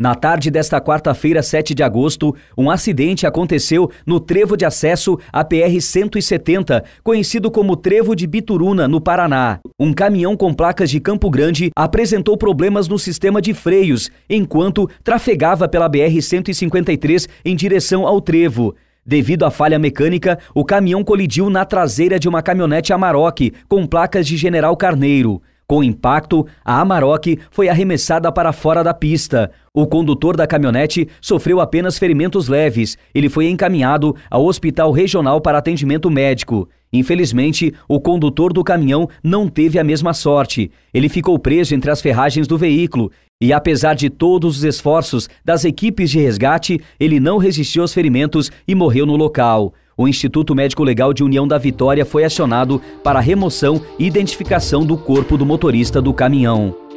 Na tarde desta quarta-feira, 7 de agosto, um acidente aconteceu no trevo de acesso à PR-170, conhecido como Trevo de Bituruna, no Paraná. Um caminhão com placas de Campo Grande apresentou problemas no sistema de freios, enquanto trafegava pela BR-153 em direção ao trevo. Devido à falha mecânica, o caminhão colidiu na traseira de uma caminhonete Amarok com placas de General Carneiro. Com impacto, a Amarok foi arremessada para fora da pista. O condutor da caminhonete sofreu apenas ferimentos leves. Ele foi encaminhado ao hospital regional para atendimento médico. Infelizmente, o condutor do caminhão não teve a mesma sorte. Ele ficou preso entre as ferragens do veículo e, apesar de todos os esforços das equipes de resgate, ele não resistiu aos ferimentos e morreu no local o Instituto Médico Legal de União da Vitória foi acionado para remoção e identificação do corpo do motorista do caminhão.